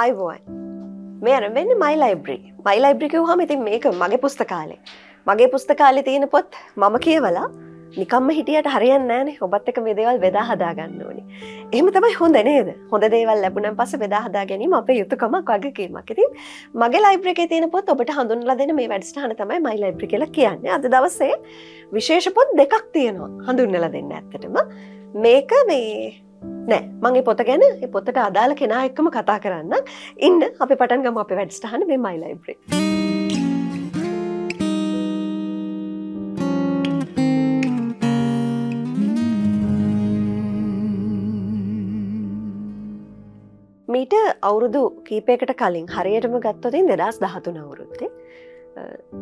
අයිවෝයි මේ අරවෙන්න මයි ලයිබ්‍රී මයි ලයිබ්‍රිකව හම ඉතින් මේක මගේ පුස්තකාලේ. මගේ පුස්තකාලෙ තියෙන පොත් මම කියවලා නිකම්ම හිටියට හරියන්න ෑන ඔබත් එක මේ දේවල් වෙදා හදාගන්න ඕනි. එහම තමයි හොඳ නේද? හොඳ දේවල් ලැබුණන් පස වෙදා හදා ගැනීම අප යුතුකමක් වගකීමක්. ඉතින් මගේ ලයිබ්‍රික තියෙන පොත් ඔබට හඳුන්ලා දෙන මේ වැඩස්ටාන තමයි මයි ලයිබ්‍රි කියලා කියන්නේ. අද දවසේ විශේෂ පොත් දෙකක් තියෙනවා හඳුන්නල දෙන්න ඇත්තටම. මේක මේ නෑ. මගේ පොත ගැන පොතට අදාළ කෙනා එක්කම කතා කරන්න. ඉන්න අපි පටන් ගම අප වැඩස්ටහන මේ මයි ලයිබ්‍රේ. මීට අවුරුදු කීපයකට කලින් හරියටම ගත්තොතින් දෙදස් දහතුන අවුරුත්තේ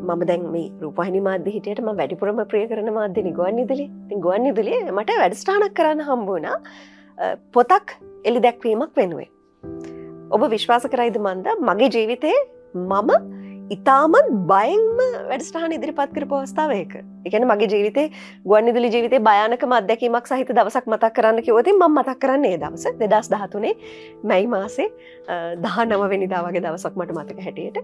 මම දැන් මේ රූපහිනි මාධ්‍ය හිටියටම වැඩිපුරම ප්‍රිය කරන මාධ්‍යනි ගුවන් ඉදිලි ගුවන් ඉදිලිය මට වැඩස්ටානක් කරන්න හම්බුණ. පොතක් එලි දැක්වීමක් වෙනුවේ. ඔබ විශ්වාස කරයිද මන්ද? මගේ ජීවිතේ මම ඉතාමත් බයෙන්ම වැඩස්ටාන ඉදිරිපත් කර පවස්ථාවයක එකන මගේ ජීවිතේ ගුවන්නිදුලි ජීවිතේ භයානක මධ්‍යකීමක් සහිත දවසක් මතක් කරන්න කිවති ම මතක් කරන්නේ දවස. දෙදස් දහතුනේ මැයි මාසේ දහ නවවෙනිදා වගේ දවසක් මට මතක හැටියට.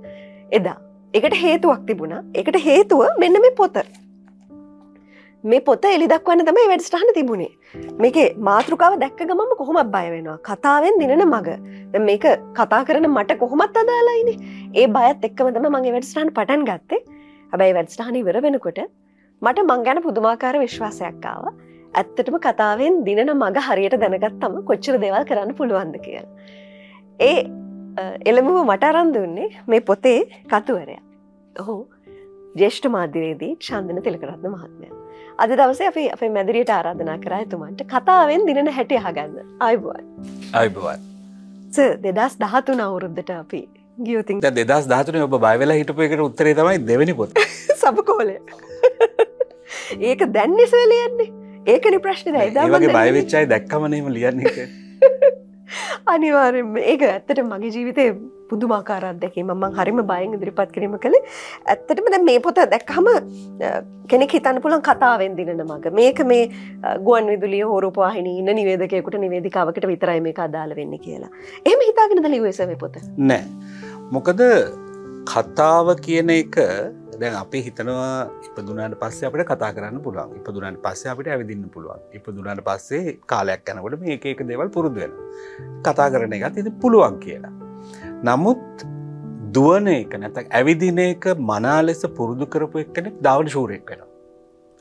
එදා. එකට හේතුවක් තිබුණා. එකට හේතුව මෙන්න මේ පොත. මේ පොත එලිදක්වන්න තමයි වැඩස්ටහන තිබුණේ මේක මාතෘකාව දැක්ක ගමම කොහොමත් බය වෙනවා කතාවෙන් දිනන මග මේක කතා කරන මට කොහොමත් අදාලායිනේ ඒ බයත් එක්කම තම මගේ වැඩස්ටාන් පටන් ගත්තේ හැබැයි වැඩස්ටාන ඉවර වෙනකොට මට මං ගැන පුදුමාකාර විශ්වාසයක්කාව ඇත්තටම කතාවෙන් දිනන මග හරියට දැනගත්තම කොච්චර දෙවල් කරන්න පුළුවන්ද කියල. ඒ එළඹුව මට අරන්දුන්නේ මේ පොතේ කතුවරයා. ඔහු ජේෂ්ඨ මාධ්‍යවේදී ශන්දන තිලකරත්න මහත්මය. අද දවසේ අපි අපේ මැදිරියට ආරාධනා කර ඇතුමන්ට කතාවෙන් දිනන හැටි අහගන්න. අයිබුවන්. අයිබුවන්. දෙදස් දහතුන අවුරුද්ධට අපි ගියතින් දෙදස් ධාතුන ඔබ බයිවෙලා හිටපු එකට උත්තරේ තමයි දෙවැනි පොත්. සපකෝලය ඒක දැන්නිසව ලියන්නේ ඒකනි ප්‍රශ්න. ඒවගේ බයවිච්චයි දැක්කමනීම ලියන්නේ අනිවාරෙන් ඒක ඇත්තට මගේ ජීවිතය පුදුමාකාරත් දැකීම මං හරිම බයෙන් ඉදිරිපත් කිරීම කළ. ඇත්තටම දැ මේ පොත දැක්හම කෙනෙක් හිතන්න පුළන් කතාවෙන් දිනන මග. මේක මේ ගුවන් විදුලිය හෝරපවාහින ඉන්න නිවේදකයකුට නිවේදිකාවකට විතරයි මේ අදාල වෙන්න කියලා. එම හිතාගෙනද ලිවේසම පොත? නෑ. මොකද කතාව කියන එක දැන් අපි හිතනවා ඉපදුනාට පස්සේ අපිට කතා කරන්න පුළුවන්. ඉපදුනාට පස්සේ අපිට ඇවිදින්න පුළුවන්. ඉපදුනාට පස්සේ කාලයක් යනකොට මේ එක එක දේවල් පුරුදු වෙන කතා කරන එකත් ඉති පුළුවන් කියලා නමුත් දුවන එක නැතක් ඇවිදින එක මනා ලෙස පුරුදු කරපු එක්කෙනෙක් දවන ශූරෙක් වෙන.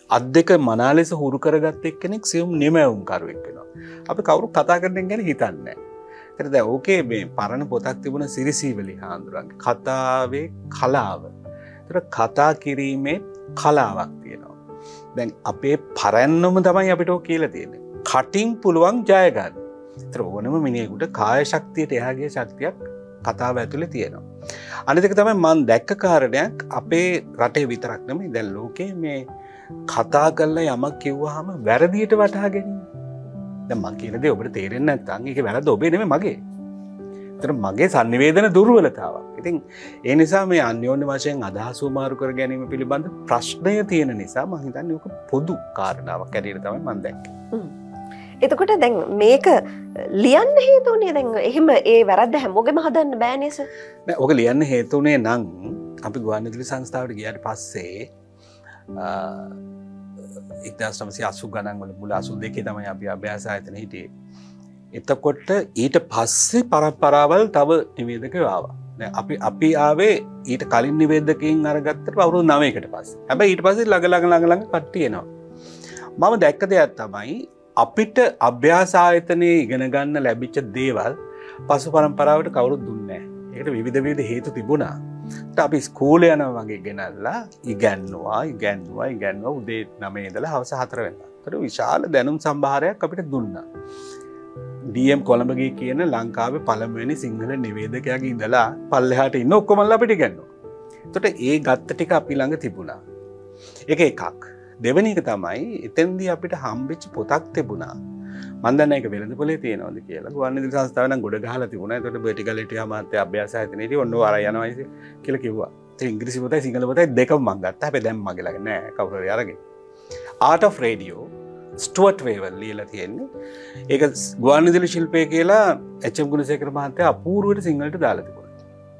අත් දෙක මනා ලෙස හුරු කරගත් එක්කෙනෙක් සියුම් නිමැවුම් කරුවෙක් වෙනවා. අපි කවුරු කතා කරන ගැන හිතන්න. එරද ඕකේ මේ පරණ පොතක් තිබුණ සිරිසීවලි හාන්දුරන්ගේ කතාවේ කලාව. තර කතා කිරීමේ කලාවක් තියෙනවා. දැන් අපේ පරැන්නම තමයි අපිට කියල තියෙන. කටින් පුළුවන් ජයගන්න. තර ඕනම මිනිෙකුට කාය ශක්තියට එයාගේ ශක්තියක් කතාව ඇතුළේ තියෙනවා. අනිතක තමයි මන් දැක්ක කාරණයක් අපේ රටේ විතරක් නම දැල් ලෝකේ මේ කතා කල්ල යමක් කිව්වහම වැරදියට වටහා ගැනීම. මං කියනද ඔබට තේරෙන්න ඇත්තන් එක වැරද ඔබේ නෙම මගේ. තර මගේ සන්නිවේදන දුර්වලතාවක්. ඉතින් ඒ නිසා මේ අන්‍යෝන්‍ය වශයෙන් අදහසු මාරු කර ගැනීම පිළිබඳ ප්‍රශ්නය තියෙන නිසා මහිතන්න යක පොදු කාරණාවක් ඇරයට තමයි මන්දැක්ක. එතකොට දැන් මේක ලියන්න හේතුනේ දැන් එහෙම ඒ වැරද්ද හැමෝගෙම හදන්න බෑනිස ඕක ලියන්න හේතුනේ නං අපි ගුවන්නදිලි සංස්ථාවට ගියට පස්සේ එක්දස්ටමසි අසු ගණන්වල මුල අසු දෙකේ තමයි අපි අභ්‍යාස අයතන හිටියේ. එතකොට ඊට පස්සේ පරපරාවල් තව නිවේදක වාවා අපි අපි ආවේ ඊට කලින් නිවේදකින් අරගත්තට පවරු නවයකට පස් හැබ ඊට පස්සේ ලඟ ළඟ ළඟ ළඟ පට්ටියනවා මම දැක්ක දෙයක් තමයි අපිට අභ්‍යාසායතනය ඉගෙනගන්න ලැබිච්ච දේවල් පසු පරම්පරාවට කවුරුත් දුන්නෑ ඒකට විවිධ විධ හේතු තිබුණා අපි ස්කූල යන වගේ ගෙනල්ලා ඉගැන්නවා ඉගැන්වා ඉගැන්වා උදේ නමේදල හවස හතර වෙන්න තර විශාල දැනුම් සම්භාරයක් අපිට දුන්න. ඩම් කොළඹගේ කියන ලංකාව පළමුවෙනි සිංහල නිවේදකයාගේ ඉඳලා පල්ලෙහාට ඉන්න ඔක්කොමල්ල අපිට ගැන්නවා. තොට ඒ ගත්ත ටික අපි ළඟ තිබුණා. එක එකක්. දෙවනික තමයි එතැන්දි අපිට හම්බිච්ච පොතක් තිබුණා. මන්දන්න එක වෙළඳ පොලේ තියෙනවද කියලා. ගන්න සංස්ථාවන ගොඩ ගහල තිබුණ. ට බටිකලට මත අභ්‍යාස ඇතනට ඔන්න අර යනවයිස කියල කිව්වා. ඉංග්‍රිසි පොතයි සිංහල පොතයි දෙක මංගත් අප දැම් මගලගන්න කවුර අරගෙන. ආට රේඩියෝ ස්ටුවට් වේවල් ලියලා තියෙන්නේ. ඒක ගවානිදිලි ශිල්පය කියලා එච්චම් ගුණසේකර මහත්තය අපූරුවට සිංහලට දාලා තිබුණ.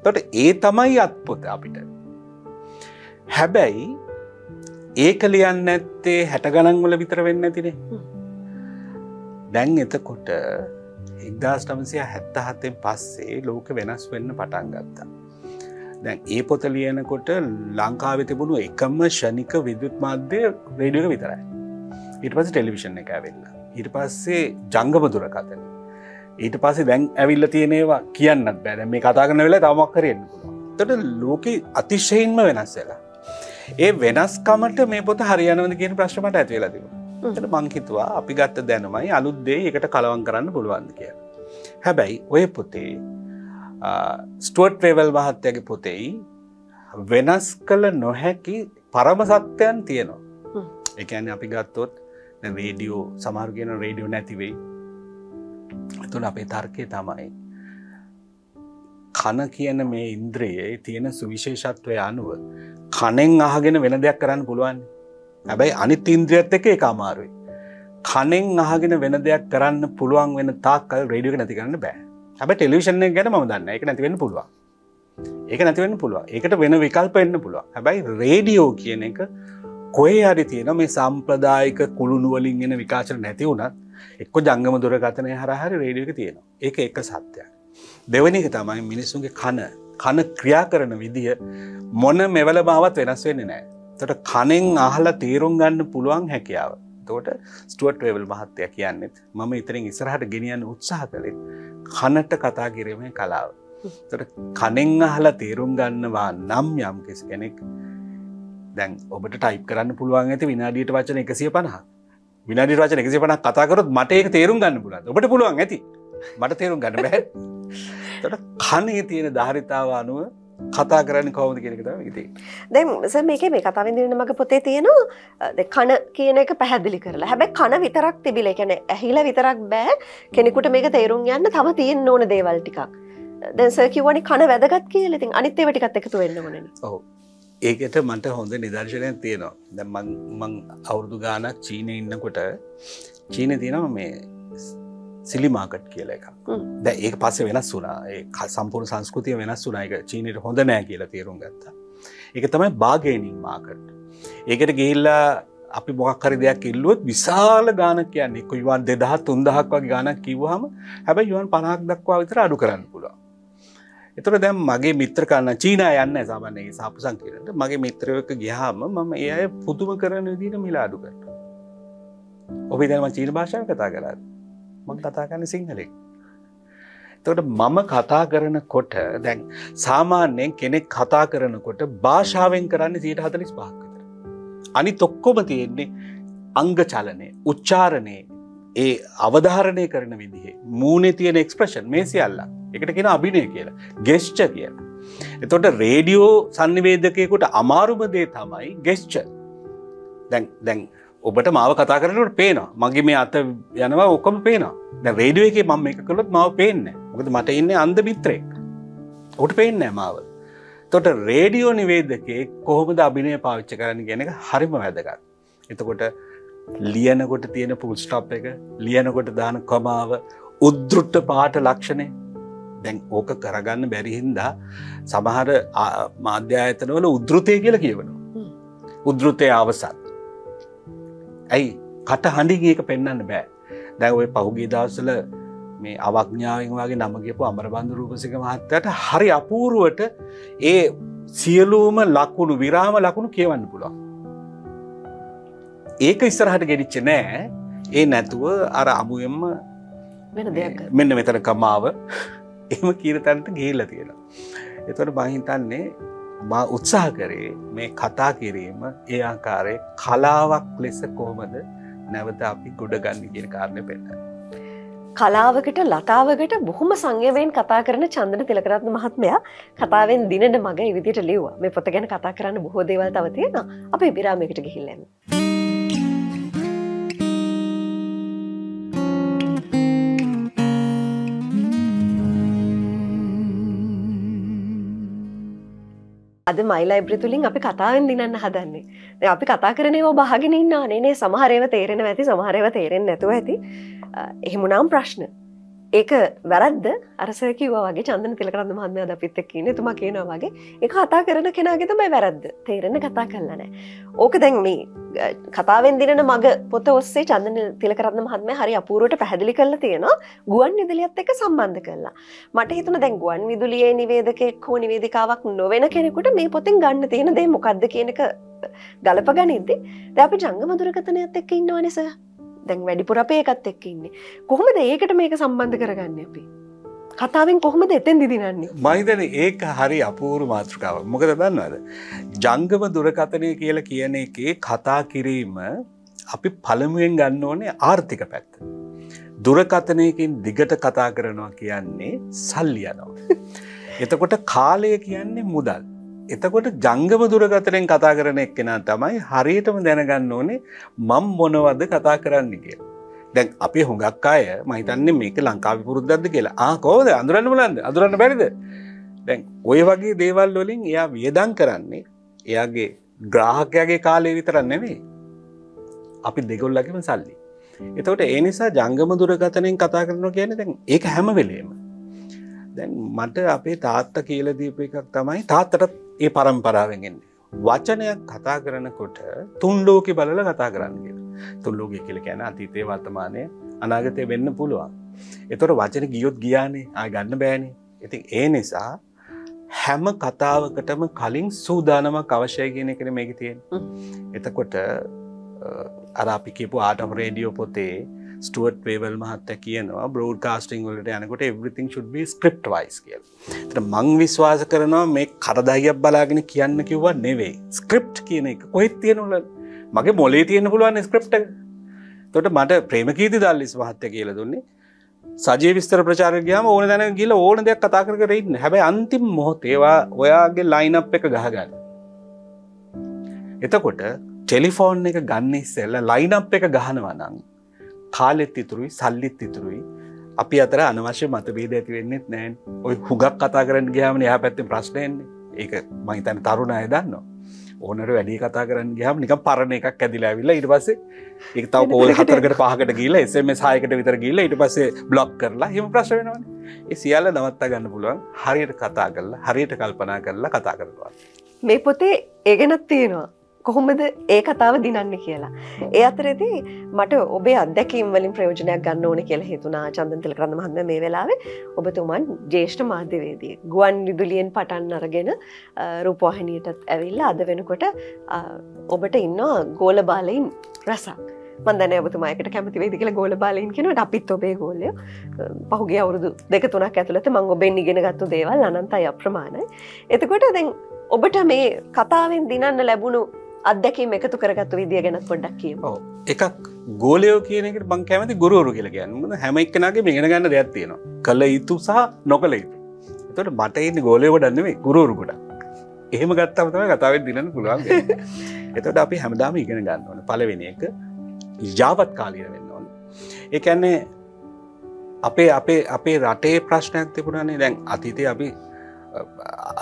තොට ඒ තමයි අත්පොත අපිට. හැබැයි ඒක ලියන්න ඇත්තේ හැට ගණන්වල විතර වෙන්න ඇතිනේ දැන් එතකොට එක්දස් නමසය හැත්ත හත්තෙන් පස්සේ ලෝක වෙනස් වෙන්න පටන් ගත්තා. දැන් ඒ පොත ලියනකොට ලංකාවෙ තිබුණු එකම ෂණික විදුත් මාධ්‍ය රේඩියක විතරයි. ඊට පස ටෙලිවිෂන් එක ඇවෙල්ල. ඊට පස්සේ ජංගම දුරකතන. ඊට පස්සේ දැන් ඇවිල්ල තියෙනවා කියන්නත් බැද මේ කතා කරන වෙලා තමක් කරෙන් තට ලෝක අතිශයෙන්ම වෙනස් වෙලා. ඒ වෙනස්කමට මේ පොත හරියනවද කියන ප්‍රශ්මට ඇතිවෙලදිව. ට මංහිතුවා අපි ගත්ත දැනමයි අලුත්දේ එකට කලවන් කරන්න පුළුවන්ද කිය. හැබැයි ඔය පොතේ ස්ටුවට් වේවල් මහත්තයගේ පොතෙයි වෙනස් කළ නොහැකි පරම සත්‍යයන් තියෙනවා. එකන අපි ගත්තොත් රේඩියෝ සමාර්ගෙන රේඩියෝ නැතිවෙයි. තුළ අපේ තර්කය තමයි. කන කියන මේ ඉන්ද්‍රයේ තියෙන සුවිශේෂත්වය අනුව කනෙන් අහගෙන වෙන දෙයක් කරන්න පුළුවන්. හැබැයි අනිත් ඉන්ද්‍රියත් එක එක අමාරුයි. කනෙන් අහගෙන වෙන දෙයක් කරන්න පුළුවන් වෙන තාක්කල් රේඩියක නැති කරන්න බෑ. හැබ ටෙලිවිෂන් ගැන ම දන්න එක නැතිවෙන්න පුළුවන්. ඒක නැතිවෙන්න පුළුව ඒකට වෙන විකල්ප එන්න පුළුව හැබැයි රේඩියෝ කියන එක කොේ හරි තියෙන මේ සම්ප්‍රදායික කුළුණුවලින් එෙන විකාශන නැති වුණත් එක්ක ජංගම දුරගතනය හරහරි රේඩියක තියෙනවා. ඒක එක සත්‍යයක්. දෙවනික තමයි මිනිස්සුන්ගේ කන. කන ක්‍රියා කරන විදිහ මොන මෙවල බාවත් වෙනස් වෙන්න නෑ තොට කනෙන් අහලා තේරුම් ගන්න පුළුවන් හැකියාව. තෝට ස්ටුවට් වේවල් මහත්තය කියන්නෙත් මම ඉතරින් ඉසරහට ගෙනියන්න උත්සාහ කළෙත් කනට කතා කිරීමේ කලාව. තොට කනෙන් අහලා තේරුම් ගන්නවා නම් යම් කෙසි කෙනෙක් දැන් ඔබට ටයිප් කරන්න පුළුවන් ඇති විනාඩීට වචන එකසිය පනහ විනාඩි වචන එකසි පනක් කතාකරොත් මට ඒක තේරුම් ගන්න පුලන් ඔබට පුළුවන් ඇති. මට තේරුම් ගන්න බැහැ තොට කනේ තියෙන ධාරිතාව අනුව කතා කරන්න කවද කෙනෙකත ඉති දැන් ස මේක මේ කතාවෙදින මඟ පොතේ තියෙනවා කන කියන එක පැහැදිලි කරලා. හැබැ කන විතරක් තිබිල කැන ඇහිල විතරක් බෑ. කෙනෙකුට මේක තේරුම් යන්න තම තියෙන් ඕන දේවල් ටිකක්. දැන්ස කිවනි කන වැදගත් කියල. ඉතින් අනිත්තේ වටිකත් එකතු වෙන්න ඕන ඔහු ඒකට මට හොඳ නිදර්ශනයක් තියෙනවා. දැ අවුරුදු ගානක් චීනය ඉන්නකොට චීන තියෙනම මේ සිලිමාකට් කියල එක ද ඒ පස්සේ වෙනස් වුනා ඒ සම්පූර් සංස්කෘතිය වෙනස් වුනා එක චීනයට හොඳ නෑ කියලා තේරුම් ගත්තා. එක තමයි බාගේනින් මාකට් ඒකට ගිහිල්ලා අපි මොක්හරි දෙයක් ඉල්ලුවත් විශාල ගානක් කියන්නේ කොයිවන් දෙදහත් තුන්දහක් වගේ ගානක් කිව්හම හැබැයි යුවන් පනහක් දක්වා විතර අඩු කරන්න පුළුව එතුර දැම් මගේ මිත්‍ර කරන්න චීන යන්න සාමානයේ සාප සංකීරට මගේ මිත්‍රයක ගියාම මම ඒ අය පුදුම කරන විදිට මිලා අඩු කරට ඔබි දැම චීන භාෂාව කතා කරන්න මං කතා කරන්න සිංහලෙක් තොට මම කතා කරනකොට දැන් සාමාන්‍යයෙන් කෙනෙක් කතා කරනකොට භාෂාවෙන් කරන්න සීට හතලිස් පාක්කතර අනි තොක්කොම තියෙන්නේ අංග චලනය උච්චාරණය ඒ අවධාරණය කරන විදිහේ. මූුණේ තියෙන එක්ස්ප්‍රශන් මේ සියල්ලා එකට කියෙන අභිනය කියලා. ගෙස්්ච කියලා. එතොට රේඩියෝ සන්නිවේදකයකුට අමාරුමදේ තමයි ගෙස්්ච දැන් දැන් ඔබට මාව කතා කරනට පේනවා. මගේ මේ අත යනවා ඔක්කොම පේනවා. දැ රේඩියෝ එක මම එක කළොත් මාව පේන්න මොකද මට ඉන්න අන්ද මිත්‍රෙක් ඔට පේන්නෑ මාව. තොට රේඩියෝ නිවේදකේ කොහොමද අභිනය පාවිච්ච කරන්න ගැන එක හරිම වැදගත්. එතකොට ලියනකොට තියෙන පුල්ස්ටප් එක ලියනකොට දාන කොමාව උද්දෘට්ට පාට ලක්ෂණය. දැන් ඕක කරගන්න බැරිහින්දා සමහර මාධ්‍යායතනවල උද්ෘතය කියල කියවනවා. උද්ෘතය අවසත් ඇයි? කට හඬින් ඒක පෙන්න්න බෑ. දැ ඔය පහුගේ දවසල මේ අවඥාවෙන් වගේ නමගේපු අමරබන්ධ රූපසික මහත්තයට හරි අපූරුවට ඒ සියලූම ලකුණු විරාම ලකුණු කියවන්න පුළුවන්. ඒක ඉස්සරහට ගෙඩිච්ච නෑ. ඒ නැතුව අර අමුුවෙන්ම මෙන්න මෙතන කමාව. එම කීරතන්ට ගේල්ල තියෙන. එතොට බහිතන්නේ මා උත්සාහ කරේ මේ කතා කිරීම ඒ ආකාරය කලාවක් ලෙස කොහොමද නැවත අපි ගොඩ ගන්න කියන කාරණය පෙන්න. කලාවකට ලතාවකට බොහොම සංයවයෙන් කතා කරන චන්දන තිලකරත්න මහත්මයා කතාවෙන් දිනට මග විදිට ලිව්වා මේ පොත ගැන කතා කරන්න බොහෝ දේවල් තව තියෙන අප විරාමයකට ගිහිල්ලන්න. අද අද මයිලයිබ්‍රි තුලින් අපි කතාවෙන් දිනන්න හදන්නේ. දැන් අපි කතා කරනේවා බහගෙන ඉන්න අනේනේ සමහරේව තේරෙන ඇති සමහරේව තේරෙන්නේ නැතුව ඇති. එහෙමනම් ප්‍රශ්න. ඒක වැරද්ද? අරසර කිව්වා වගේ චන්දන තිලකරන්න මහත්මය ද පිත්තක් කියන තුමා කියනවා වගේ එක කතා කරන කෙනගේ තමයි වැරද්ද. තේරෙන කතා කරලනෑ ඕක දැන් මේ කතාවෙන් දින මග පොත ඔස්සේ චන්දන තිලකරන්න මහත්මය හරි අපූරුවට පැහදිලි කරල තියෙනවා. ගුවන් විදුලියත් එක සම්බන්ධ කරලා. මට හිතන දැන් ගුවන් විදුලියේ නිවේදකෙක් හෝ නිවේදිකාවක් නොවෙන කෙනෙකුට මේ පොතින් ගන්න තියෙන දේ මොකක්ද කියනක ගලප ගනිද්දි ද අපි ජංග මදුරකතනයත් එක්ක ඉන්නවනිස දැන් වැඩිපුර අපේ එකත් එක්ක ඉන්නේ කොහොමද ඒකට මේක සම්බන්ධ කරගන්න අපි කතාවෙන් කොහොමද එතෙන් දිදිනන්නේ මහිතන ඒක හරි අපූරු මාතෘකාව මොකද දන්නවද ජංගම දුරකතනය කියලා කියන එකේ කතා කිරීම අපි පළමුුවෙන් ගන්න ඕනේ ආර්ථික පැත්ත. දුරකතනයකින් දිගට කතා කරනවා කියන්නේ සල්ලියනවා. එතකොට කාලය කියන්නේ මුදල්. එතකොට ජංගම දුරගතරෙන් කතා කරන එක්කෙනා තමයි හරියටම දැනගන්න ඕනේ මම් මොනවද කතා කරන්න කිය. දැන් අපි හොඟක් අය මහිතන්නේ මේක ලංකාවි පුරුද්දද කියලා ආකෝද අඳුරන්න බලන්ද අඳුරන්න බැරිද. දැන් ඔය වගේ දේවල් වලින් එයා වියදන් කරන්නේ එයාගේ ග්‍රාහකයාගේ කාලය විතරන්න නෙවේ. අපි දෙගොල්ලකිම සල්ලි. එතකොට ඒ නිසා ජංගම දුරගතනයෙන් කතා කරනවා කියන දැන් ඒක හැම වෙලේම. දැන් මට අපේ තාත්ත කියල දීප එකක් තමයි තාත්තටත් ඒ පරම්පරාවෙන්ගෙන්. වචනයක් කතා කරනකොට තුන්ලෝක බලල කතා කරන්නගෙන තුන්ලෝක කියල ගැන අතීතය වර්තමානය අනාගතය වෙන්න පුළුවන්. එතොට වචන ගියොත් ගියානේ ආය ගන්න බෑනේ. ඉතින් ඒ නිසා හැම කතාවකටම කලින් සූදානමක් අවශ්‍යය කියන එකන මේක තියෙන. එතකොට අරාපි කියපු ආටම රේඩියෝ පොතේ ස්ටුවට් වේවල් මහත්ත කියනවා බ්‍රෝඩ් කාස්ටිං වලට යනකොට එවරිතින් ශුඩ් ස්ක්‍රප් වයිස් කියල්. ත මං විශ්වාස කරනවා මේ කරදාගයක් බලාගෙන කියන්න කිව්වා නෙවෙයි. ස්ක්‍රප් කියන එක කොහෙත් තියෙනවල මගේ මොලේ තියෙන පුළුවන් ස්ක්‍රප්ට තොට මට ප්‍රේමකීති දල්ලිස් මහත්ත කියල දුන්නේ. සජය විස්තර ප්‍රචාරගයාම ඕන දැන ගිල ඕන දෙයක් කතා කර ඉන්න. හැබැයි අන්තිම් මොහොතේවා ඔයාගේ ලයිනප් එක ගහගන්න. එතකොට ටෙලිෆෝන් එක ගන්න ඉස්සෙල්ල ලයිනප් එක ගහනවනං කාලෙත් ඉතුරුයි සල්ලිත් ඉතුරුයි. අපි අතර අනවශ්‍ය මතබේද ඇති වෙන්නෙත් නෑන් ඔය හුගක් කතා කරන්න ගයාමන යා පැත්තෙන් ප්‍රශ්නයන්නේ ඒක මහිතන තරුණ අය දන්න ඕනට වැඩි කතා කරන්න ගහම නික පරණ එකක් ඇදිලා විල්ල ඉට පස්සේ එක තව පෝල් හතරකට පහකට ගීල එසම සායකට විතර ගීල ඉට පස්සේ බ්ලොක් කරලා හිම ප්‍රශ් වෙනවන. ඒ සියල්ල නවත්තා ගන්න පුළුවන්. හරියට කතා කරලා හරියට කල්පනා කරලා කතා කරවා මේ පොතේ ඒගෙනත් තියෙනවා කොහොමද ඒ කතාව දිනන්න කියලා. ඒ අතරෙදී මට ඔබේ අදැකීම් වලින් ප්‍රයෝජනයක් ගන්න ඕන කියලා හිතුනා චන්දන්තල කරන්න මහත්ම මේ වෙලාවේ ඔබතුමන් ජේෂ්ඨ මාධ්‍යවේදී ගුවන් විදුලියෙන් පටන් අරගෙන රූපවාහිනියටත් ඇවිල්ලා අද වෙනකොට ඔබට ඉන්නවා ගෝල බාලයින් රසක්. මන්දන ඔබතුමායකට කැමති වේදි කියලා ගෝල බාලයින් කෙනට අපිත් ඔබේ ගෝලය පහුගේ අවුරුදු දෙක තුනක් ඇතුළත මං ඔබෙන් ඉගෙන ගත්තු දේවල් අනන්තයි අප්‍රමාණයි. එතකොට දැන් ඔබට මේ කතාවෙන් දිනන්න ලැබුණු අදැකීම එකතු කරගත්තු විදිිය ගැනත් පොඩ්ඩක් කියීම. එකක් ගෝලයෝ කියනකට බං කැමති ගුරුවරු කියල ගැන්න හැම එක්කනගේ මෙගෙන ගන්න දෙයක් තියෙනවා. කළ යුතු සහ නොකළ යුතු. එතට මට ඉන්න ගෝලයෝ ඩන්නෙේ ගුරුවරුකුට එහෙම ගත්තම තම කතාවත් දිනන්න පුළුවන් එතට අපි හැමදාම ඉගෙන ගන්න ඕන. පලවෙෙන එක ජාවත් කාලීන වෙන්න ඕන. ඒඇන්නේ අපේ අපේ අපේ රටේ ප්‍රශ්නයක් තිබුණනේ. දැන් අතීතය අපි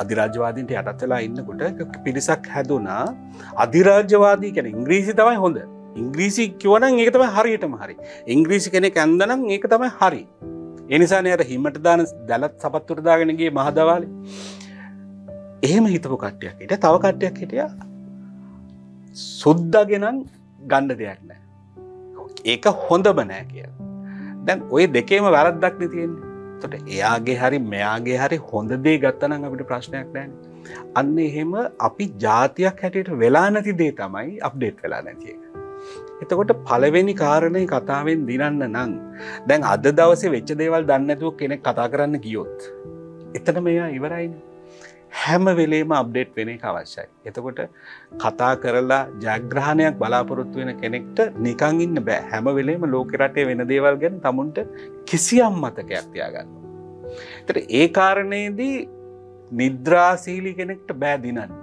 අධිරාජවාදීන්ට යටත්වෙලා ඉන්නකොට පිරිසක් හැදුනා. අධිරාජවාදී කැන ඉංග්‍රීසි තමයි හොඳ. ඉංග්‍රීසි කිවන ඒක තම හරියටම හරි. ඉංග්‍රීසි කෙනෙ ඇන්දනම් ඒක තමයි හරි. එනිසානයට හිමට දාන දැලත් සපත්තුරදාගෙනගේ මහදවාල එහෙම හිතපු කට්ටයක් හිට තව කට්ටයක් හිටිය. සුද්දගෙනන් ගණ්ඩ දෙයක් නෑ ඒක හොඳම නෑ කිය දැන් ඔය දෙකේම වැරද්දක් තියෙන්නේ. තොට එයාගේ හරි මෙයාගේ හරි හොඳ දේ ගත්තනම් අපිට ප්‍රශ්නයක් නෑන. අන්න එහෙම අපි ජාතියක් හැටියට වෙලා නැති දේ තමයි අප්ඩේට් වෙලා නැතිය. එතකොට පළවෙනි කාරණය කතාවෙන් දිනන්න නං දැන් අද දවස වෙච්ච දේවල් දන්නතුව කෙනෙක් කතා කරන්න ගියොත්. එතන මෙයා ඉවරයින හැම වෙලේම අප්ඩේට් වෙන එක අවශ්‍යයි. එතකොට කතා කරලා ජයග්‍රහණයක් බලාපොරොත්තු වෙන කෙනෙක්ට නිකං ඉන්න බෑ හැම වෙලේම ලෝක රටේ වෙන දේවල් ගැන තමුන්ට කිසියම් මතකයක් තියාගන්න. තර ඒ කාරණයේදී නිද්‍රාසීලි කෙනෙක්ට බෑදිනන්න.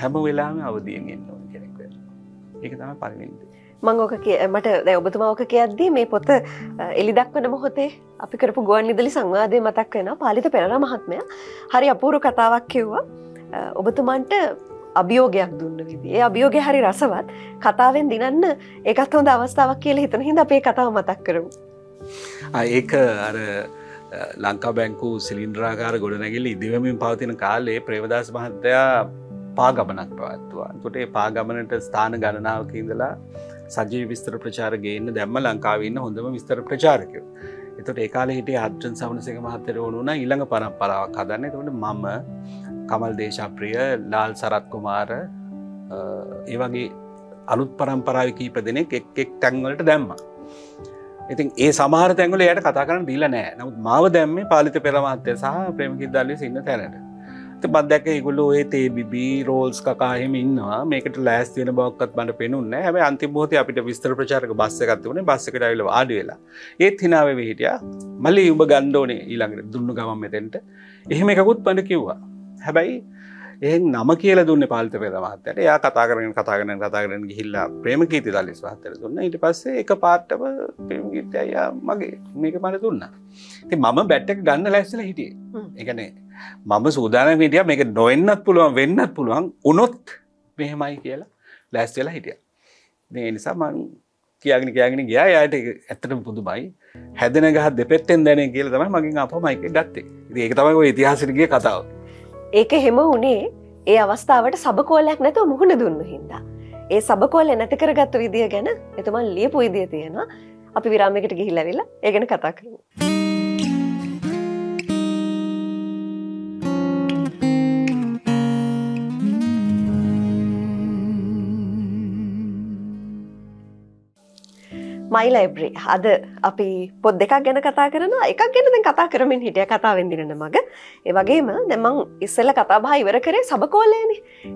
හැම වෙලාම අවදියෙන් එන්න ඕන කෙනෙක් වෙන. ඒක තම පරිවින්ද. මං ඕක මට දැ ඔබතුමාවක කියද්දී මේ පොත එලිදක් වන මොහොතේ අපි කරපු ගුවන් නිදලි සංවාදය මතක් වෙන පාලිත පෙර මහත්මය. හරි අපූරු කතාවක් කිව්වා. ඔබතුමන්ට අභියෝගයක් දුන්න විදි ඒ අභියෝගය හරි රසවත්. කතාවෙන් දිනන්න එකත් හොඳ අවස්ථාවක් කියල හිතන හිද අපේ කතාව මතක් කරමු. ඒක අර ලංකා බැංකු සිලින්ද්‍රාකාර ගොඩනැගිලි ඉදිවමින් පවතින කාලේ ප්‍රේවදස් මහත්තයා පා ගමනක් පවත්වා තොටේ පාගමනට ස්ථාන ගණනාවක ඉඳලා සජී විස්තර ප්‍රචාර ගේන්න දැම්ම ලංකාවන්න හොඳම විස්තර ප්‍රචාරකය. එතට ඒකාල හිට අර්ජන් සවනසක මහත්තර ඕනුන ඉළඟ පරම්පරාවක් හදන්න. එතට මම කමල් දේශාප්‍රිය ලාල් සරත්කුමාර ඒවගේ අලුත් පරම්පරාව කීප දෙනෙක් එක් එක් තැන්වලට දැම්ම. ඉතින් ඒ සමහර තැන්ගල යට කතා කරන්න දීල නෑ. නමුත් මාව දැම්ම පාලිත පෙරමත්ය සහ ප්‍රේමකිදල්ල සින්න තැනට. බදැක ඉගුල්ල ඒ තේ බිබී රෝල්ස් කකාහෙම ඉන්නවා. මේකට ලෑස් තියෙන බවක්ත් බට පෙනුන්න හැම අන්තිබෝත අපිට විස්තර ප්‍රචාරක බස්සකත් වන බස්සකට අයිල ආඩ වෙලා. ඒත් හිනාව හිටිය. මල්ලි උඹ ගණ්ඩෝනේ ඊළඟට දුන්නු ගමන් මෙතෙන්ට. එහෙම එකකුත් පඩ කිව්වා. හැබැයි ඒ නම කියල දුන්න පාල්ත පෙදමහත්තට යා කතා කරන කතාගන කතාගරන ගිහිල්ලා ප්‍රේම කීති දල්ලිස් වහතර දුන්න. ඉට පස්සේ එක පාට්ටම ප්‍රේමගීත අයා මගේ. මේක පට දුන්න. ති මම බැට්ටක් ගන්න ලැස්සල හිටිය. එකනේ මම සූදාන විටිය මේක නොවෙන්නත් පුළුවන් වෙන්නත් පුළුවන්. උනොත් මෙහෙමයි කියලා ලැස්වෙලා හිටිය. මේ නිසා මං කියගෙන කියගෙන ගියා. යායට ඇත්තටම පුදුමයි. හැදෙන ගහ දෙපෙත්තෙන් දැන කියල තමයි මගින් අප මයික ගත්තේ. ඒක තමයි ඉතිහාසිරගේ කතාව. ඒක හෙම වනේ ඒ අවස්ථාවට සබකෝලයක් නැතුව මුහුණ දුන්න හින්දා. ඒ සබකෝල නැති කරගත්තු විදිය ගැන එතුමන් ලියපු විදිය තියෙනවා. අපි විරාමිකට ගිහිල්ලවෙලා ඒගෙන කතා කරමු. මයි ලයිබ්‍රේ අද අපි පොත් දෙකක් ගැන කතා කරන එකක් ගැන කතා කරමින් හිටිය කතා වෙදිරන මග. ඒවගේම දෙමං ඉස්සල්ල කතාබා ඉවර කරේ සබකෝලයන.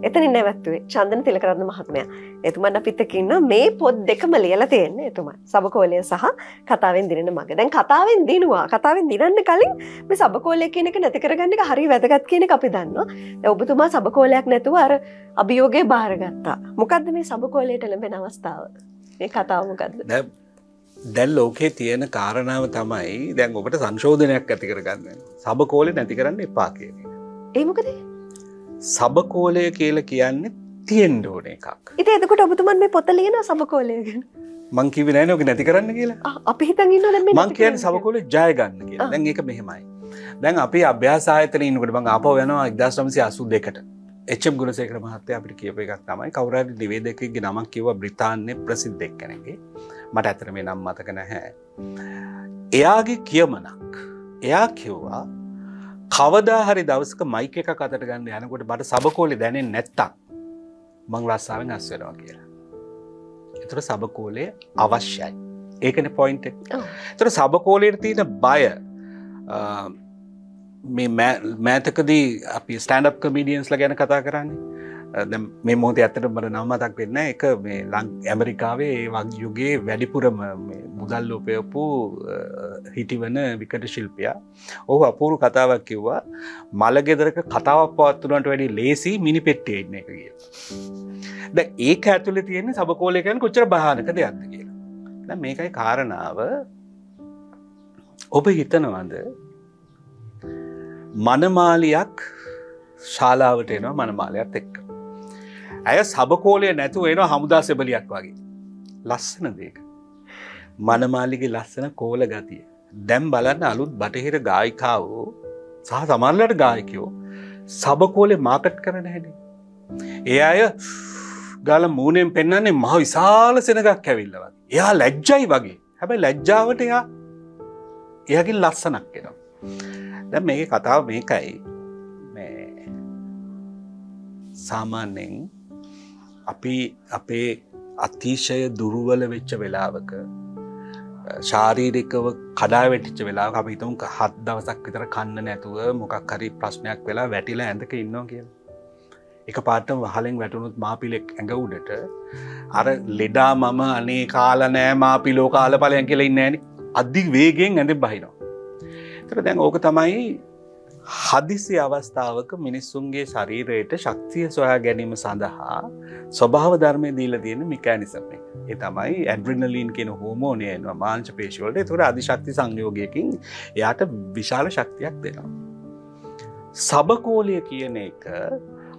එතනින් නැවැත්තුවේ චන්දන තිලකරන්න මහත්මය. එතුමන්න පිත්තකින්න මේ පොත් දෙකම ලියල තියෙන්නේ එතුම. සබකෝලය සහ කතාවෙන් දිරෙන මග. දැන් කතාවෙන් දිනවා කතාවෙන් දිරන්න කලින් මේ සබකෝලය කියනක නැතිකරගන්න හරි වැදගත් කියන අපි දන්න ඔබතුමා සබකෝලයක් නැතුව අර අභියෝගය භාරගත්තා මොකක්ද මේ සබකෝලයට ලැබෙන අවස්ථාව? මේ කතාවමකක්ද දැල් ලෝකේ තියෙන කාරණාව තමයි දැන් ඔබට සංශෝධනයක් ඇති කරගන්න. සබකෝලෙ නැති කරන්න එපා කියන ඒමකද සබකෝලය කියල කියන්න තියෙන්ඩෝන එකක්. ඉති එතකොට ඔබතුමන් මේ පොත ලියන සබකෝලයගෙන මංකිව නෑනෝක නැති කරන්න කියලා. අපි හිතන් ඉන්න මං කියන සබකෝල ජයගන්න කියලා. දැන් එක මෙහෙමයි. දැන් අපි අභ්‍යාසායතන ඉන්නකට බං අප වෙනවා ඉදශමසි අසු දෙකට. එච්චම් ගුණසේකර මහත්තය අපිට කියප එකක් තමයි. කවරට නිවේදකගේ නමක් කිව බ්‍රතාන්‍ය ප්‍රසිද්ධෙක් කැනගේ මට ඇතර මේ නම් මතක නැහැ. එයාගේ කියමනක් එයා කිව්වා කවදා හරි දවසක මයික එක කතට ගන්න යනකොට බට සබකෝලි දැනෙන් නැත්තක් මං රස්සාාවෙන් අස් වෙනවා කියලා. එතුර සබකෝලය අවශ්‍යයි. ඒකන පොයින්ට තර සබකෝලයට තියෙන බය මෑතකදී අපි ස්ටන්ඩ් කමිඩියන්ස්ල ගැන කතා කරන්නේ මේ මෝත ඇත්තට බට නම්මතක් වෙන්න එක මේ ලං ඇමරිකාවේ ඒ වගේ යුගේ වැඩිපුරම මුදල් ලෝපයපු හිටිවන විකට ශිල්පියා ඔහු අපූරු කතාවක් කිව්වා මළගෙදරක කතාවක් පවත්තුනට වැඩි ලේසි මිනි පෙට්ටේ ඉන්න එක කිය. ද ඒක ඇතුල තියෙන සබකෝලයකන් කොච්චර භානක දෙයක්ද කියලා. මේකයි කාරණාව ඔබ හිතනවද මනමාලියක් ශාලාවට එනවා මනමාලයක් එක්ක. ඇය සබකෝලය නැතුව එනවා හමුදා සෙබලියක් වගේ. ලස්සන දේක. මනමාලිගේ ලස්සන කෝල ගතිය. දැම් බලන්න අලුත් බටහිර ගායිකාවෝ සහ සමල්ලට ගායකයෝ සබකෝලෙ මාකට් කරන හැන. ඒ අය ගල මූනෙන් පෙන්න්නන්නේ මහ විශාල සෙනගක් ඇවිල්ලව. එයා ලැජ්ජයි වගේ හැබැයි ලැජ්ජාවට එයා එයකින් ලස්සනක් කෙනවා. දැ මේ කතාව මේකයි සාමාන්‍යයෙන් අපි අපේ අතිශය දුරුවල වෙච්ච වෙලාවක ශාරීරිකව කඩා වැටිච්ච වෙලා අප හිතුම් හත් දවසක් විතර කන්න නැතුව මොකක් හරි ප්‍රශ්නයක් වෙලා වැටිලා ඇඳක ඉන්නවා කිය. එක පාටම වහලෙන් වැටුණුත් මාපිලෙක් ඇඟ උඩට අර ලෙඩා මම අනේ කාලනෑ මාපිලෝ කාල පලයන් කියලෙන්න ෑන අධි වේගෙන් ඇඳ බහිනවා. තර දැන් ඕක තමයි හදිසි අවස්ථාවක මිනිස්සුන්ගේ ශරීරයට ශක්තිය සොයා ගැනීම සඳහා ස්වභාව ධර්මය දීල තියෙන මිකෑනිසම ඒ තමයි ඇඩ්‍රිනලීන් කියෙන හෝමෝනයනවා මාංච පේශවලට තුර අධිශක්ති සංයෝගයකින් එයාට විශාල ශක්තියක් දෙනවා. සබකෝලය කියන එක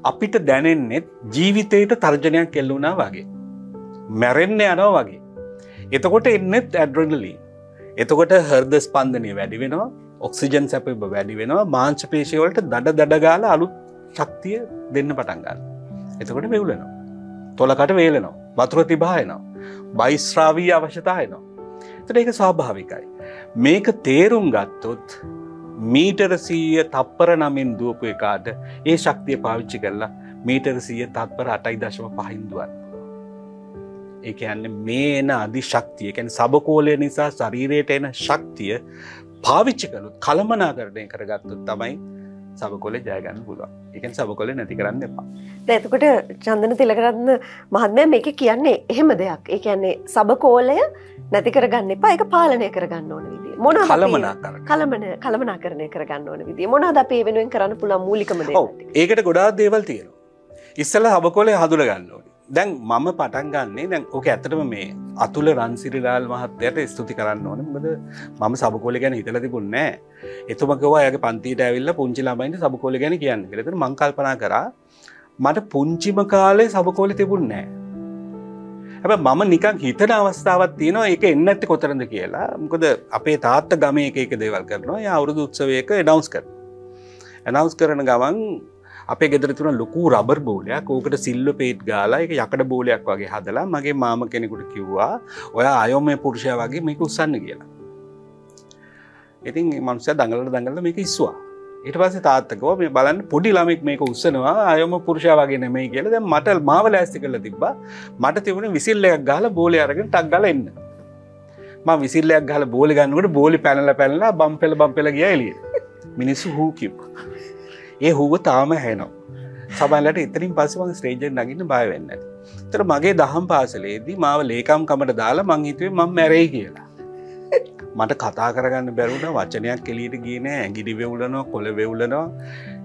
අපිට දැනෙන්නෙත් ජීවිතයට තර්ජනයක් කෙල්ලුණා වගේ. මැරෙන්න යනවා වගේ. එතකොට එන්නෙත් ඇඩ්‍රනලී. එතකොට හර්ද ස්පන්දනය වැඩි වෙනවා ඔක්සිජන් සැප වැඩි වෙනවා මාංච පේශයවලට දඩ දඩගාල අලුත් ශක්තිය දෙන්න පටන්ගන්න. එතකොට වෙවුලනවා. තොලකට වේලනවා වතුර තිබායනවා. බයිස්්‍රාවී අවශ්‍යතායනවා. තට ඒක ස්වාභාවිකයි. මේක තේරුම් ගත්තොත් මීටරසීය තප්පර නමින් දුවපු එකාට ඒ ශක්තිය පාවිච්චි කරලා මීටරසීය තත්පර අටයි දශම පහින්දුවන්. ඒ ඇන්න මේ එන අධි ශක්තිය කැන සබකෝලය නිසා ශරීරයට එන ශක්තිය පාවිච්චි කළුත් කළමනා කරණය කරගත්තුත් තමයි සබකොල ජයගන්න පුළුව එකන් සබකොල නැති කරන්න එපා. දැතකොට චන්දන තිලකරන්න මහත්මය මේක කියන්නේ එහෙම දෙයක්. ඒ කියන්නේ සබකෝලය නැති කරගන්න එපා. එක පාලනය කරගන්න ඕන විදි මොන කළමනා කර කලමන කළමනා කරණය කරගන්න ඕන විදි මොනාද අපේ වෙනුවෙන් කරන්න පුළන් මූලිකම දේ ඒකට ගොඩා දේවල් තියෙනවා. ඉස්සල හබකොලේ හදුර ගන්න ඕනි දැන් මම පටන් ගන්නේ දැන් ඕක ඇත්තටම මේ අතුල රන්සිරිලාල් මහත්තයට ස්තුති කරන්න ඕන. මද මම සබකෝල ගැන හිතල තිබුන්නෑ එතුමකවා ඇගේ පන්තිට ඇවිල්ල පුංචි ළමයින්ට සබකෝල ගැන කියන්න එතර මංකල්පනා කරා මට පුංචිම කාලේ සබකෝලි තිබුන්නෑ හැබ මම නිකන් හිතන අවස්ථාවත් තියෙනවා එක එන්න ඇත්ත කොතරද කියලා. මොකද අපේ තාත්ත ගම එක එක දේවල් කරනවා. ය අවුරුදු උත්සවයක එඩවස් කර ඇනවස් කරන ගවන් අපේ ගෙදර තුන ලොකු රබර් බෝලයක්. ඕකට සිල්ල පේට් ගාලා එක යකට බෝලයක් වගේ හදලා මගේ මාම කෙනෙකුට කිව්වා ඔය අයෝමය පුරුෂය වගේ මේක උත්සන්න කියලා. ඉතින් මනුසය දඟලට දඟල මේක ඉස්වා. ඉට පස තාත්තකව මේ බලන්න පොඩි ළමෙක් මේක උත්සනවා අයම පුරුෂ වගේ නෙමයි කියල. ද මට මාව ලෑස්ති කල තිබ මට තිබුණ විසිල්ලයක් ගාල බෝලි අරගෙන ටක් ගල එන්න. ම විසිල්ලයක් ගල බෝලි ගන්නකට බෝලි පැනල පැනලා බම්පෙල බම්පෙල ගිය එලිය මිනිස්සු හූ කිව් ඒ හුව තාම හැනවා. සබලට ඉතරින් පස්සම ස්ටේජන් නගින්න බයවෙන්න තර මගේ දහම් පාසලේදී මාව ලේකම් කමට දාලා මංහිතුවේ මං මැරයි කියලා. මට කතා කරගන්න බැරුණ වචනයක් කෙලීට ගීන ඇගිඩි වෙවුලනවා කොළ වෙවුලනවා.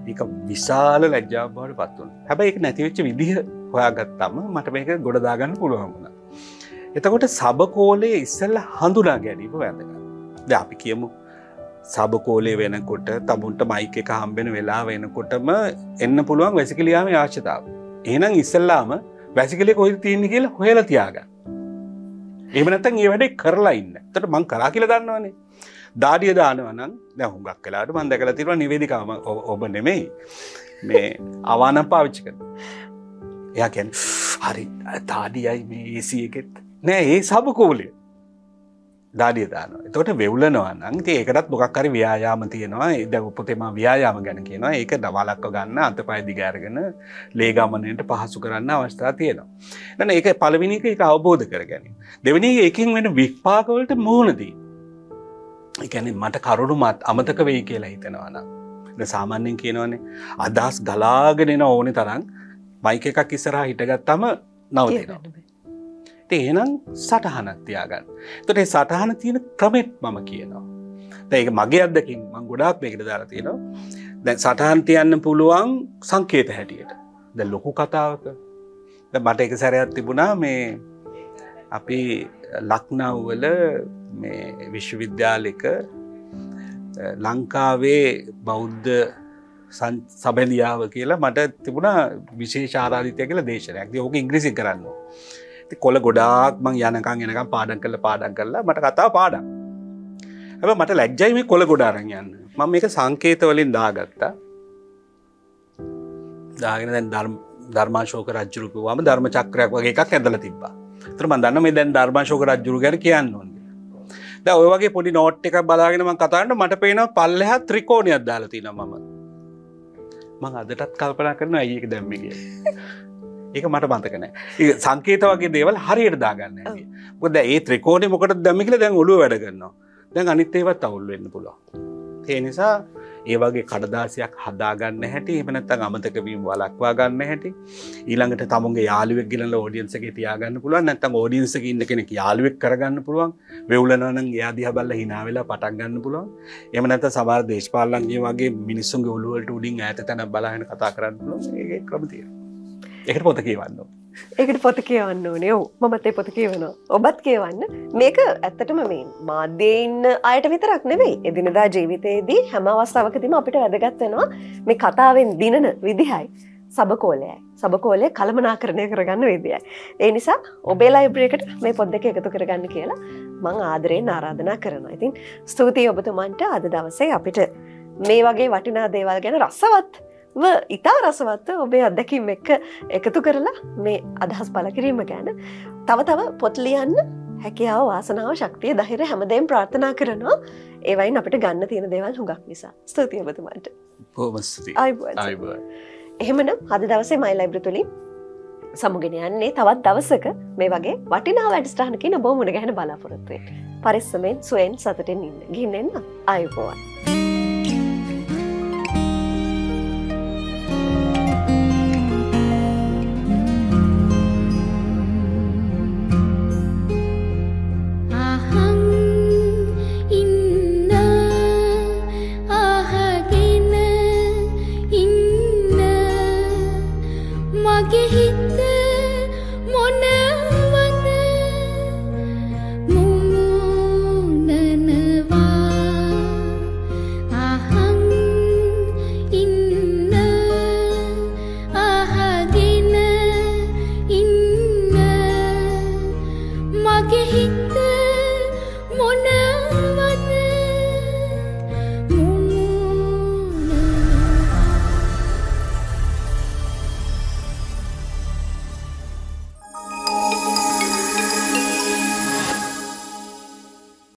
එක විශාල ලැජ්ජාබවට පත්වන හැබැයි එක නැතිවෙච්ච විදිහ හොයාගත්තම මට මේක ගොඩදාගන්න පුළුවන්ගුණ එතකොට සබකෝලේ ඉස්සල්ල හඳුනා ගැනීම වැදග ද අපි කියමු සබකෝලේ වෙනකොට තමුන්ට මයික එක හම්බෙන වෙලා වෙනකොටම එන්න පුළුවන් වැසිකලියාම ආශ්‍යතාව. ඒනම් ඉස්සල්ලාම වැසිකලෙ කොයි තියන්න කියල හොයල තියාගන්න. එමනත්තන් ඒ වැඩේ කරලා ඉන්න. තට මං කරා කියල දන්නවනේ. දාඩිය දානවනන් දැ හුඟක් කලාට මන් දැකල තිරව නිවේදිකාම ඔබ නෙමෙයි. මේ අවානම් පාවිච්චි කර එයකැන් හරි තාඩියයි මේ ඒසි එකෙත්. නෑ ඒ සබකෝලේ. දාඩිය දාන තොට වෙවලනවා නං ඒකටත් මොකක්කරි ව්‍යයාම තියෙනවා එද උපතෙම ව්‍යයාම ගැන කියනවා ඒක දවලක්ක ගන්න අත පයි දිගෑරගෙන ලේගමනයට පහසු කරන්න අවස්ථා තියෙනවා. නැන ඒක පලවිනික එක අවබෝධ කර ගැනීම. දෙවනි එකින් වෙන වික්පාකවලට මූුණදී. එකැන මට කරුණු මත් අමතක වෙයි කියලා හිතෙනවාන. සාමාන්‍යෙන් කියනවනේ අදස් ගලාගෙනෙන ඕනෙ තරන් මයික එකක් ඉස්සරහා හිටගත්තම නවතිනවා. ඒනම් සටහනක් තියාගන්න. තොට සටහන තියෙන ක්‍රමෙට් මම කියනවා. ඒක මගේ අදකින් මං ගොඩාක් මේකට දාලා තියෙනවා. දැ සටහන් තියන්න පුළුවන් සංකේත හැටියට. ද ලොකු කතාවක මට එක සැරයක් තිබුණා මේ අපි ලක්නව්වල විශ්වවිද්‍යාලික ලංකාවේ බෞද්ධ සබැලියාව කියලා මට තිබුණ විශේෂාරාධිතය කියලා දේශනයක් ඕක ඉංග්‍රිසි කරන්න. කොල ගොඩාක් මං යනකං එනකම් පාඩන් කල පාඩන් කරලා මට කතා පාඩන් ඇ මට ලැජ්ජයි මේ කොළ ගොඩාරන් යන්න. මම මේක සංකේතවලින් දාගත්තා. දාගෙන දැන් ධර්ම ධර්මාශෝක රජ්ජුරුකුවම ධර්ම චක්‍රයක් වගේ එකක් ඇදල තිබා තරම දන්න මේ දැන් ධර්මාශෝක රජ්ජුරු ගැන කියන්න ඕන්න ද ඔය වගේ පොඩි නෝට් එක බලාගෙනම කතාන්න මට පේන පල්ලෙහ ත්‍රිකෝණයක් දාලතින මම. මං අදටත් කල්පනා කරන අයක දැම්මිගේ ඒක මට මතකන සංකේත වගේ දේවල් හරියට දාගන්න ොද ඒ ත්‍රකෝණ මොකට දමිකල දැන් ඔලු වැඩගන්නවා දැන් අනිත් ඒවත් අවුල් වෙන්න පුළුව ඒ නිසා ඒ වගේ කඩදාසියක් හදාගන්න හැටි එමනත්තන් අමතකවීම වලක්වා ගන්න හැටි. ඊළඟට තමුගේ යාළුවෙක් ගිල ෝඩියන්සක තියාගන්න පුළුව නැතම් ෝඩියන්සක ඉන්න කෙනෙක් යාළුවෙක් කරගන්න පුළුවන්. වෙවලනන යාදිහ බල්ල හිනාවෙලා පටක් ගන්න පුළුවන්. එමනත සබාර දේශපාලන්ගේ වගේ මිනිස්සුන්ගේ ඔලුවලට උඩින් ඇත තැන බලහන කතා කරන්න පුළුවන්. ඒ ක්‍රමතිය එකට පොත කියවන්න ඒකට පොත කියවන්න ඕනේ. ඔව්. මමත් ඒ පොත කියවනවා. ඔබත් කියවන්න. මේක ඇත්තටම මේ මාධ්‍යඉන්න අයට විතරක් නෙවෙයි. එදිනදා ජීවිතයේදී හැම අවස්ථාවකදීම අපිට වැදගත් වෙනවා මේ කතාවෙන් දිනන විදිහයි. සබකෝලයයි. සබකෝලය කළමනා කරණය කරගන්න විදියි. ඒ නිසා ඔබේ ලයිබ්‍රේකට මේ පොද් දෙක එකතු කරගන්න කියලා මං ආදරයෙන් ආරාධනා කරනවා. ඉතින් ස්තුතියි ඔබතුමන්ට අද දවසේ අපිට මේ වගේ වටිනා දේවල් ගැන රස්සවත් ව ඉතා රසවත්ව ඔබේ අත්දැකීම් එක්ක එකතු කරලා මේ අදහස් පල කිරීම ගැන තව තව පොත්ලියන්න හැකියාව වාසනාව ශක්තිය දහිර හැමදේම් ප්‍රාර්ථනා කරනවා. ඒවයින් අපිට ගන්න තියෙන දේවල් හුඟක් නිසා. ස්තුතිය ඔබතුමන්ට පෝමස්ති අයිබෝන් අයිබ එහෙමනම් අද දවසේ මයි ලයිබ්‍ර තුළින් සමුගෙන යන්නේ තවත් දවසක මේ වගේ වටිනා වැඩස්ටානකින බෝමුණ ගැන බලාපොරොත්තුවේ පරිස්සමෙන් සුවෙන් සතුටෙන් ඉන්න. ගින්නෙන්න අයිබෝවන්.